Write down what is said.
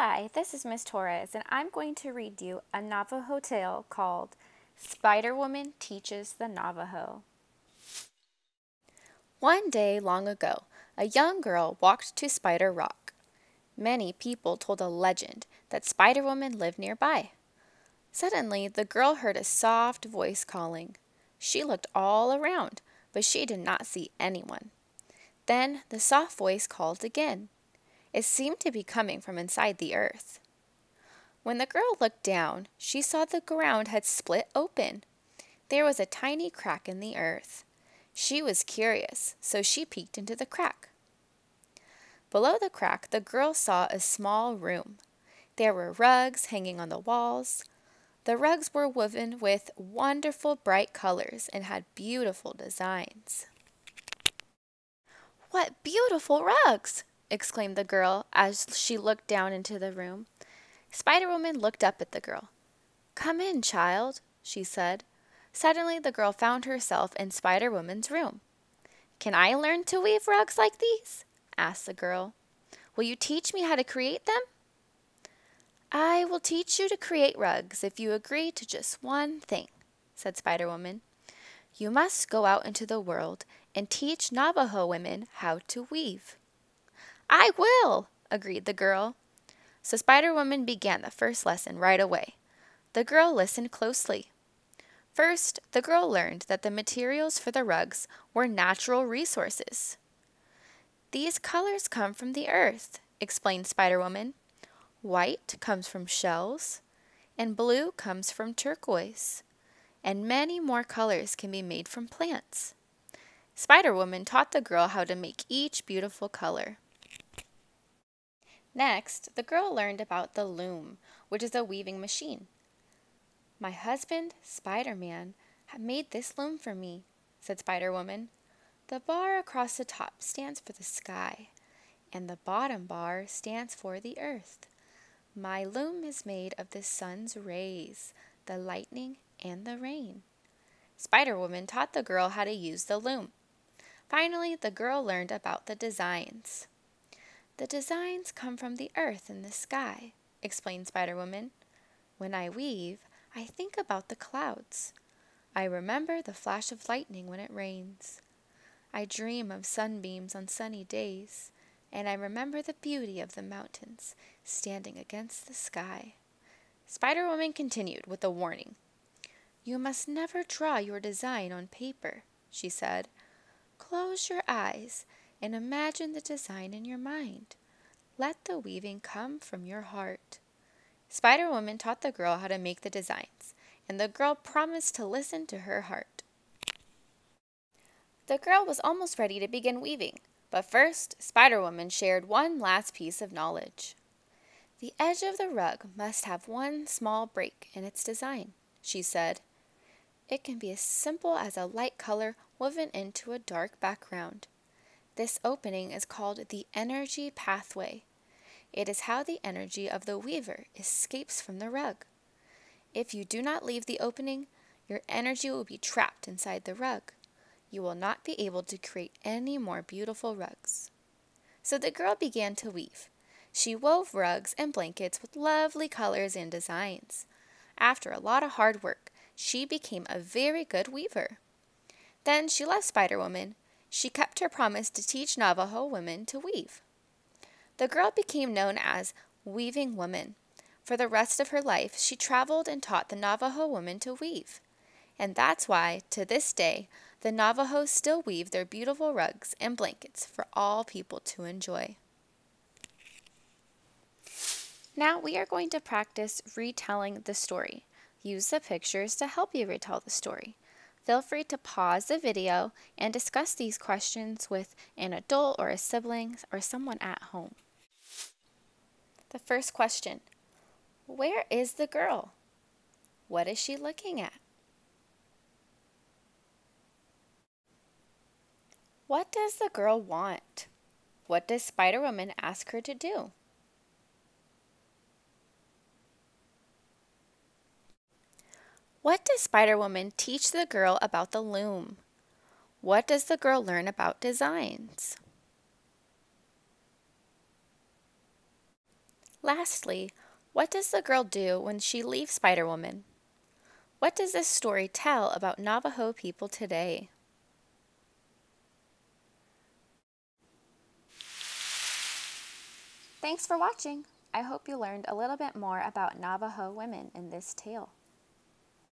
Hi, this is Miss Torres, and I'm going to read you a Navajo tale called Spider Woman Teaches the Navajo. One day long ago, a young girl walked to Spider Rock. Many people told a legend that Spider Woman lived nearby. Suddenly, the girl heard a soft voice calling. She looked all around, but she did not see anyone. Then the soft voice called again. It seemed to be coming from inside the earth. When the girl looked down, she saw the ground had split open. There was a tiny crack in the earth. She was curious, so she peeked into the crack. Below the crack, the girl saw a small room. There were rugs hanging on the walls. The rugs were woven with wonderful bright colors and had beautiful designs. What beautiful rugs! Exclaimed the girl as she looked down into the room. Spider Woman looked up at the girl. Come in, child, she said. Suddenly the girl found herself in Spider Woman's room. Can I learn to weave rugs like these? asked the girl. Will you teach me how to create them? I will teach you to create rugs if you agree to just one thing, said Spider Woman. You must go out into the world and teach Navajo women how to weave. I will, agreed the girl. So Spider Woman began the first lesson right away. The girl listened closely. First, the girl learned that the materials for the rugs were natural resources. These colors come from the earth, explained Spider Woman. White comes from shells, and blue comes from turquoise, and many more colors can be made from plants. Spider Woman taught the girl how to make each beautiful color. Next, the girl learned about the loom, which is a weaving machine. My husband, Spider Man, made this loom for me, said Spider Woman. The bar across the top stands for the sky, and the bottom bar stands for the earth. My loom is made of the sun's rays, the lightning, and the rain. Spider Woman taught the girl how to use the loom. Finally, the girl learned about the designs. The designs come from the earth and the sky, explained Spider Woman. When I weave, I think about the clouds. I remember the flash of lightning when it rains. I dream of sunbeams on sunny days, and I remember the beauty of the mountains standing against the sky. Spider Woman continued with a warning. You must never draw your design on paper, she said. Close your eyes and imagine the design in your mind. Let the weaving come from your heart. Spider Woman taught the girl how to make the designs, and the girl promised to listen to her heart. The girl was almost ready to begin weaving, but first Spider Woman shared one last piece of knowledge. The edge of the rug must have one small break in its design, she said. It can be as simple as a light color woven into a dark background. This opening is called the energy pathway. It is how the energy of the weaver escapes from the rug. If you do not leave the opening, your energy will be trapped inside the rug. You will not be able to create any more beautiful rugs. So the girl began to weave. She wove rugs and blankets with lovely colors and designs. After a lot of hard work, she became a very good weaver. Then she left Spider Woman she kept her promise to teach Navajo women to weave. The girl became known as Weaving Woman. For the rest of her life, she traveled and taught the Navajo women to weave. And that's why, to this day, the Navajos still weave their beautiful rugs and blankets for all people to enjoy. Now we are going to practice retelling the story. Use the pictures to help you retell the story. Feel free to pause the video and discuss these questions with an adult or a sibling or someone at home. The first question Where is the girl? What is she looking at? What does the girl want? What does Spider Woman ask her to do? What does Spider Woman teach the girl about the loom? What does the girl learn about designs? Lastly, what does the girl do when she leaves Spider Woman? What does this story tell about Navajo people today? Thanks for watching. I hope you learned a little bit more about Navajo women in this tale.